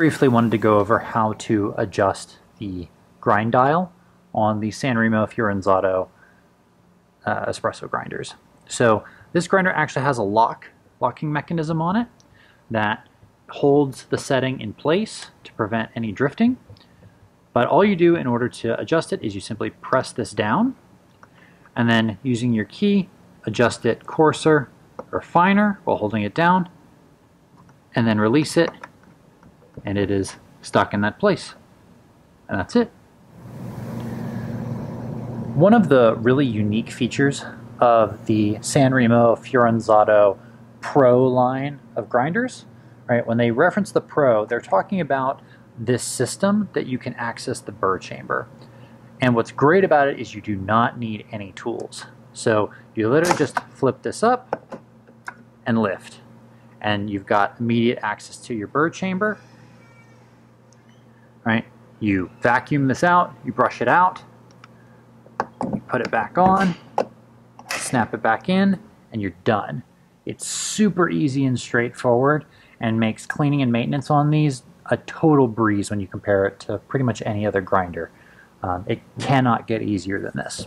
Briefly wanted to go over how to adjust the grind dial on the Sanremo Fiorenzato uh, espresso grinders. So this grinder actually has a lock locking mechanism on it that holds the setting in place to prevent any drifting. But all you do in order to adjust it is you simply press this down and then using your key adjust it coarser or finer while holding it down and then release it and it is stuck in that place. And that's it. One of the really unique features of the Sanremo Fiorenzato Pro line of grinders, right? When they reference the Pro, they're talking about this system that you can access the burr chamber. And what's great about it is you do not need any tools. So you literally just flip this up and lift. And you've got immediate access to your burr chamber. Right? You vacuum this out, you brush it out, you put it back on, snap it back in, and you're done. It's super easy and straightforward and makes cleaning and maintenance on these a total breeze when you compare it to pretty much any other grinder. Um, it cannot get easier than this.